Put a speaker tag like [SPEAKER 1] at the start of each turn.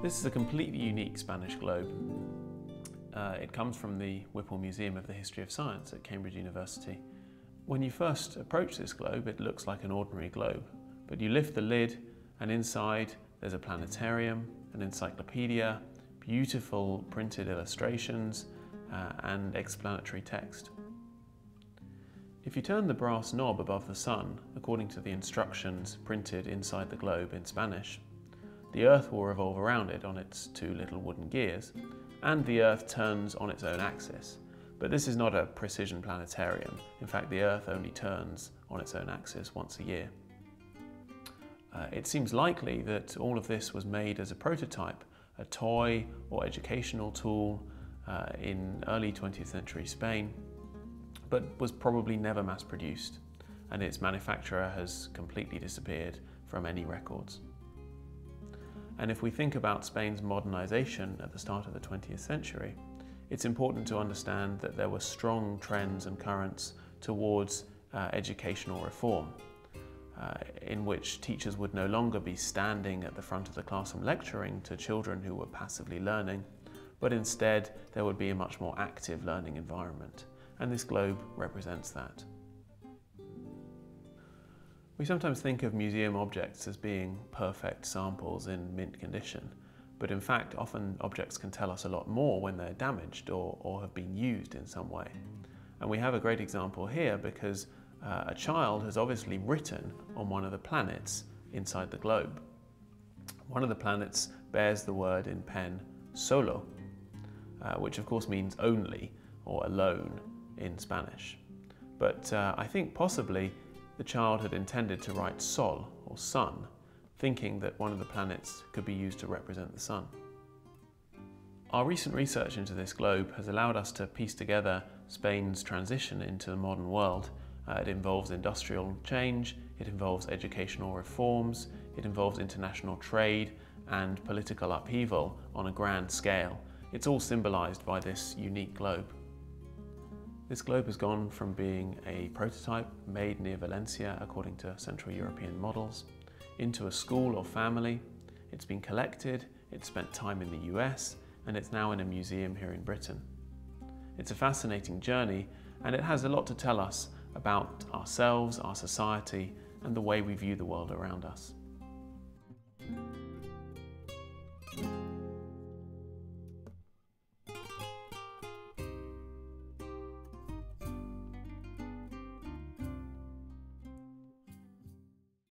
[SPEAKER 1] This is a completely unique Spanish globe. Uh, it comes from the Whipple Museum of the History of Science at Cambridge University. When you first approach this globe, it looks like an ordinary globe, but you lift the lid and inside there's a planetarium, an encyclopedia, beautiful printed illustrations, uh, and explanatory text. If you turn the brass knob above the sun, according to the instructions printed inside the globe in Spanish, the Earth will revolve around it on its two little wooden gears, and the Earth turns on its own axis. But this is not a precision planetarium. In fact, the Earth only turns on its own axis once a year. Uh, it seems likely that all of this was made as a prototype, a toy or educational tool uh, in early 20th century Spain, but was probably never mass produced, and its manufacturer has completely disappeared from any records. And if we think about Spain's modernization at the start of the 20th century, it's important to understand that there were strong trends and currents towards uh, educational reform, uh, in which teachers would no longer be standing at the front of the classroom lecturing to children who were passively learning, but instead there would be a much more active learning environment. And this globe represents that. We sometimes think of museum objects as being perfect samples in mint condition, but in fact often objects can tell us a lot more when they're damaged or, or have been used in some way. And we have a great example here because uh, a child has obviously written on one of the planets inside the globe. One of the planets bears the word in pen solo, uh, which of course means only or alone in Spanish. But uh, I think possibly the child had intended to write Sol, or sun, thinking that one of the planets could be used to represent the sun. Our recent research into this globe has allowed us to piece together Spain's transition into the modern world. Uh, it involves industrial change, it involves educational reforms, it involves international trade and political upheaval on a grand scale. It's all symbolised by this unique globe. This globe has gone from being a prototype made near Valencia according to Central European models, into a school or family. It's been collected, it's spent time in the US, and it's now in a museum here in Britain. It's a fascinating journey, and it has a lot to tell us about ourselves, our society, and the way we view the world around us.